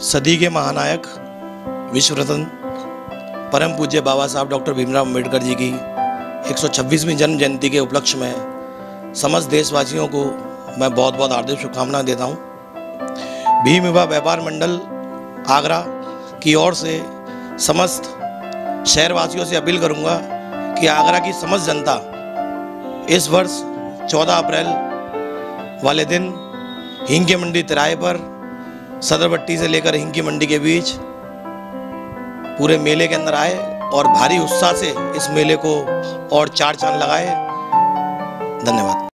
सदी के महानायक विश्व रत्न परम पूज्य बाबा साहब डॉक्टर भीमराव अंबेडकर जी की 126वीं जन्म जयंती के उपलक्ष्य में समस्त देशवासियों को मैं बहुत बहुत हार्दिक शुभकामनाएँ देता हूँ। भीम युवा व्यापार मंडल आगरा की ओर से समस्त शहरवासियों से अपील करूँगा कि आगरा की समस्त जनता इस वर्ष 14 अप्रैल वाले दिन हिंग मंडी तिराए पर सदरबट्टी से लेकर हिंकी मंडी के बीच पूरे मेले के अंदर आए और भारी उत्साह से इस मेले को और चार चाँद लगाए। धन्यवाद।